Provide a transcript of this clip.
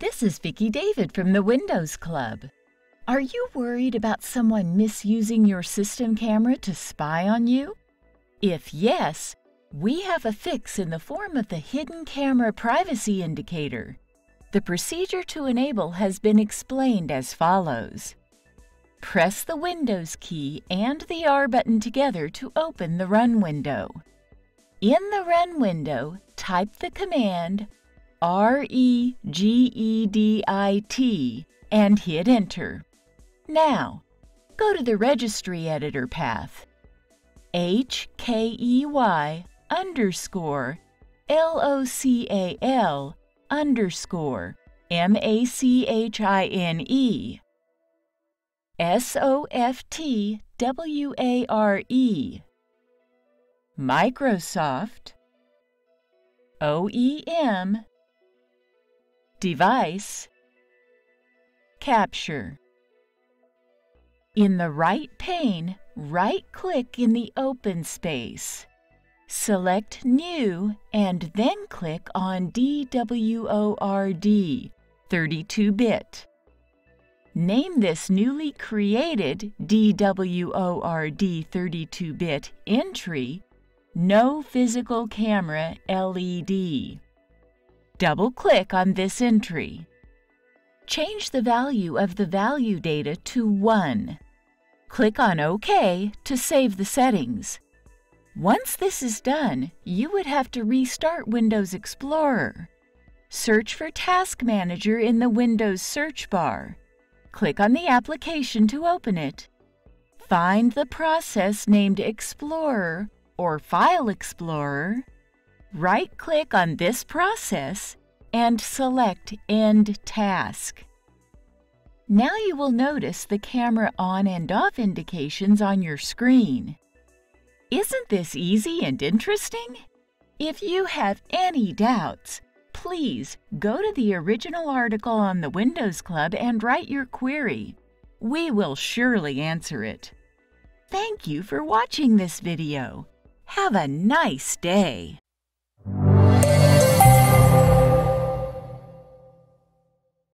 This is Vicki David from the Windows Club. Are you worried about someone misusing your system camera to spy on you? If yes, we have a fix in the form of the Hidden Camera Privacy Indicator. The procedure to enable has been explained as follows. Press the Windows key and the R button together to open the Run window. In the Run window, type the command R-E-G-E-D-I-T and hit Enter. Now, go to the Registry Editor path. H-K-E-Y underscore L-O-C-A-L underscore M-A-C-H-I-N-E S-O-F-T-W-A-R-E Microsoft OEM Device Capture In the right pane, right-click in the open space. Select New and then click on DWORD 32-bit. Name this newly created DWORD 32-bit entry no physical camera LED. Double-click on this entry. Change the value of the value data to 1. Click on OK to save the settings. Once this is done, you would have to restart Windows Explorer. Search for Task Manager in the Windows search bar. Click on the application to open it. Find the process named Explorer or File Explorer, right-click on this process and select End Task. Now you will notice the camera on and off indications on your screen. Isn't this easy and interesting? If you have any doubts, please go to the original article on the Windows Club and write your query. We will surely answer it. Thank you for watching this video. Have a nice day.